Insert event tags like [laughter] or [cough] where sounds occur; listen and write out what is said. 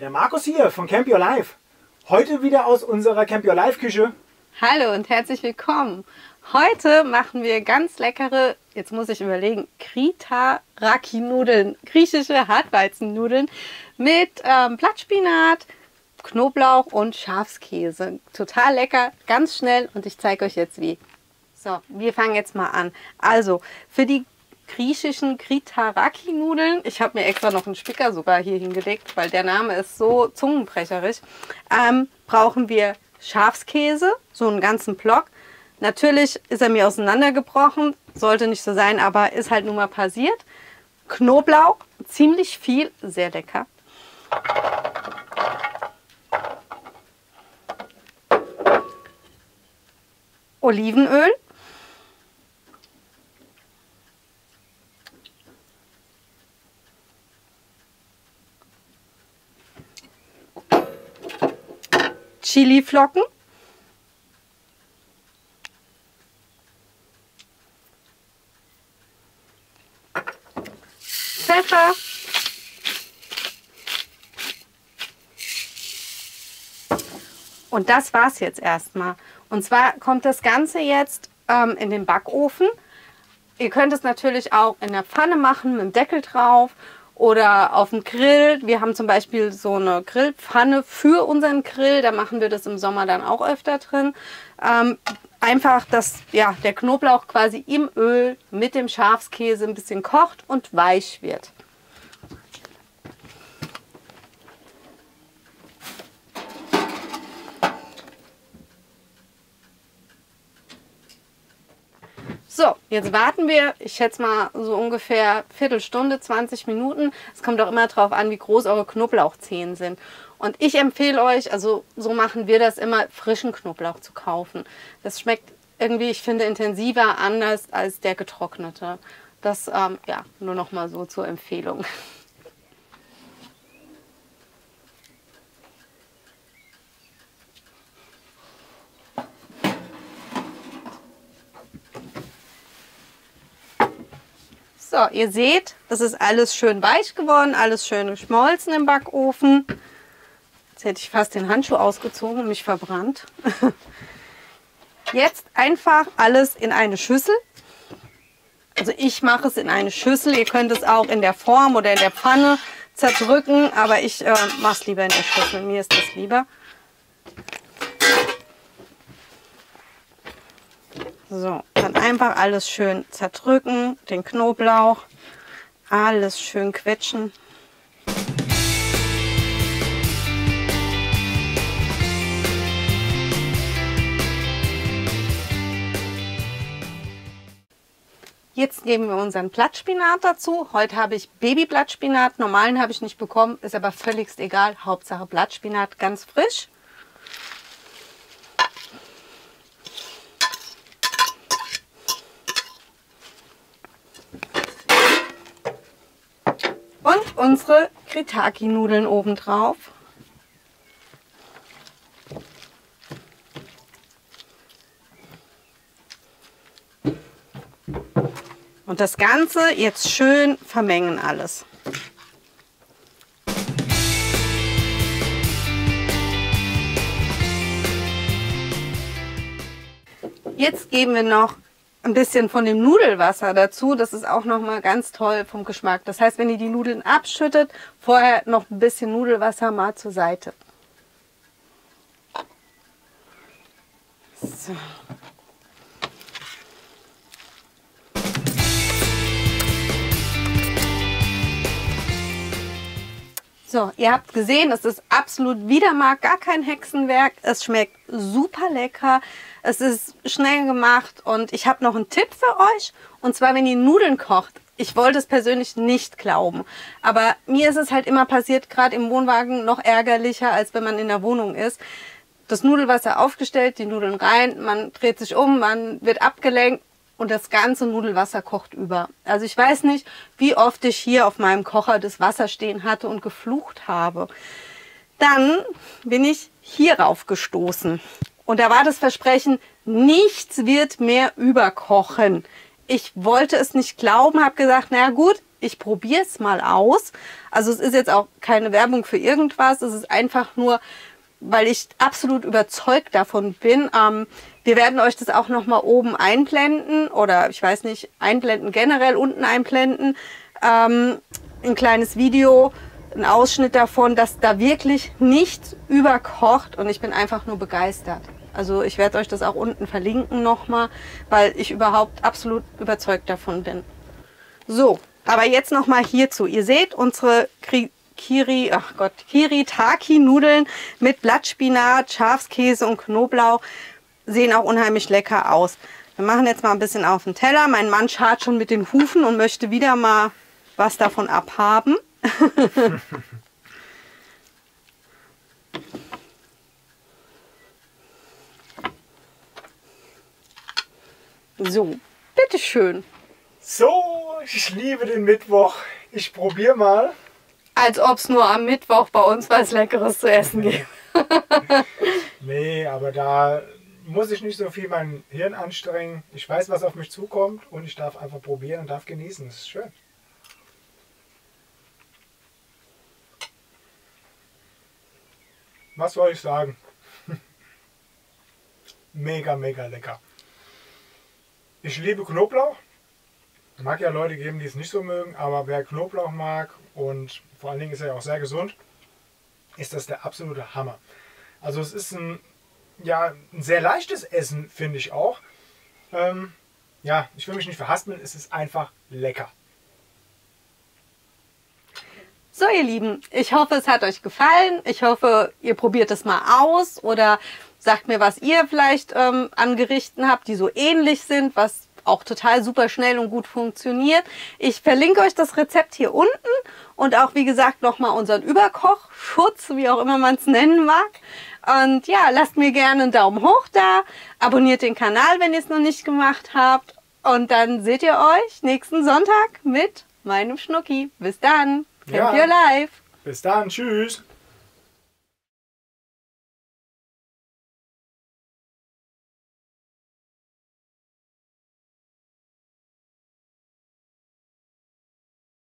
Der Markus hier von Camp Your Life. Heute wieder aus unserer Camp Your Life Küche. Hallo und herzlich willkommen. Heute machen wir ganz leckere, jetzt muss ich überlegen, Krita-Raki-Nudeln, griechische Hartweizennudeln mit ähm, Blattspinat, Knoblauch und Schafskäse. Total lecker, ganz schnell und ich zeige euch jetzt wie. So, wir fangen jetzt mal an. Also, für die griechischen Kritaraki-Nudeln. Ich habe mir extra noch einen Spicker sogar hier hingelegt, weil der Name ist so zungenbrecherisch. Ähm, brauchen wir Schafskäse, so einen ganzen Block. Natürlich ist er mir auseinandergebrochen, sollte nicht so sein, aber ist halt nun mal passiert. Knoblauch, ziemlich viel, sehr lecker. Olivenöl, Chiliflocken. Pfeffer. Und das war's jetzt erstmal. Und zwar kommt das Ganze jetzt ähm, in den Backofen. Ihr könnt es natürlich auch in der Pfanne machen mit dem Deckel drauf oder auf dem Grill. Wir haben zum Beispiel so eine Grillpfanne für unseren Grill. Da machen wir das im Sommer dann auch öfter drin. Ähm, einfach, dass ja, der Knoblauch quasi im Öl mit dem Schafskäse ein bisschen kocht und weich wird. So, jetzt warten wir, ich schätze mal so ungefähr Viertelstunde, 20 Minuten. Es kommt auch immer darauf an, wie groß eure Knoblauchzehen sind. Und ich empfehle euch, also so machen wir das immer, frischen Knoblauch zu kaufen. Das schmeckt irgendwie, ich finde, intensiver anders als der getrocknete. Das, ähm, ja, nur noch mal so zur Empfehlung. So, ihr seht, das ist alles schön weich geworden, alles schön geschmolzen im Backofen. Jetzt hätte ich fast den Handschuh ausgezogen und mich verbrannt. [laughs] Jetzt einfach alles in eine Schüssel. Also ich mache es in eine Schüssel. Ihr könnt es auch in der Form oder in der Pfanne zerdrücken, aber ich äh, mache es lieber in der Schüssel. Mir ist das lieber. So, dann einfach alles schön zerdrücken, den Knoblauch, alles schön quetschen. Jetzt geben wir unseren Blattspinat dazu. Heute habe ich Babyblattspinat. Normalen habe ich nicht bekommen, ist aber völligst egal. Hauptsache Blattspinat ganz frisch. Und unsere Kritaki-Nudeln obendrauf. Und das Ganze jetzt schön vermengen alles. Jetzt geben wir noch ein bisschen von dem Nudelwasser dazu. Das ist auch nochmal ganz toll vom Geschmack. Das heißt, wenn ihr die Nudeln abschüttet, vorher noch ein bisschen Nudelwasser mal zur Seite. So. So, ihr habt gesehen, es ist absolut wieder mal gar kein Hexenwerk. Es schmeckt super lecker. Es ist schnell gemacht und ich habe noch einen Tipp für euch. Und zwar, wenn ihr Nudeln kocht. Ich wollte es persönlich nicht glauben. Aber mir ist es halt immer passiert, gerade im Wohnwagen, noch ärgerlicher, als wenn man in der Wohnung ist. Das Nudelwasser aufgestellt, die Nudeln rein, man dreht sich um, man wird abgelenkt und das ganze Nudelwasser kocht über. Also ich weiß nicht, wie oft ich hier auf meinem Kocher das Wasser stehen hatte und geflucht habe. Dann bin ich hierauf gestoßen. Und da war das Versprechen, nichts wird mehr überkochen. Ich wollte es nicht glauben, habe gesagt, na gut, ich probiere es mal aus. Also es ist jetzt auch keine Werbung für irgendwas, es ist einfach nur, weil ich absolut überzeugt davon bin. Ähm, wir werden euch das auch nochmal oben einblenden oder ich weiß nicht, einblenden generell, unten einblenden. Ähm, ein kleines Video, ein Ausschnitt davon, dass da wirklich nichts überkocht und ich bin einfach nur begeistert. Also ich werde euch das auch unten verlinken nochmal, weil ich überhaupt absolut überzeugt davon bin. So, aber jetzt nochmal hierzu. Ihr seht unsere Kiri, ach Gott, Kiritaki-Nudeln mit Blattspinat, Schafskäse und Knoblauch sehen auch unheimlich lecker aus. Wir machen jetzt mal ein bisschen auf den Teller. Mein Mann schart schon mit den Hufen und möchte wieder mal was davon abhaben. [laughs] so, bitteschön. So, ich liebe den Mittwoch. Ich probiere mal. Als ob es nur am Mittwoch bei uns was Leckeres zu essen gibt. [laughs] nee, aber da muss ich nicht so viel mein Hirn anstrengen. Ich weiß, was auf mich zukommt und ich darf einfach probieren und darf genießen. Das ist schön. Was soll ich sagen? [laughs] mega, mega lecker. Ich liebe Knoblauch. Mag ja Leute geben, die es nicht so mögen, aber wer Knoblauch mag und vor allen Dingen ist er ja auch sehr gesund, ist das der absolute Hammer. Also es ist ein, ja, ein sehr leichtes Essen, finde ich auch. Ähm, ja, ich will mich nicht verhaspeln, es ist einfach lecker. So, ihr Lieben, ich hoffe, es hat euch gefallen. Ich hoffe, ihr probiert es mal aus oder sagt mir, was ihr vielleicht ähm, an Gerichten habt, die so ähnlich sind, was auch total super schnell und gut funktioniert. Ich verlinke euch das Rezept hier unten und auch, wie gesagt, nochmal unseren Überkochschutz, wie auch immer man es nennen mag. Und ja, lasst mir gerne einen Daumen hoch da, abonniert den Kanal, wenn ihr es noch nicht gemacht habt. Und dann seht ihr euch nächsten Sonntag mit meinem Schnucki. Bis dann! Camp ja. Your Life. Bis dann, tschüss.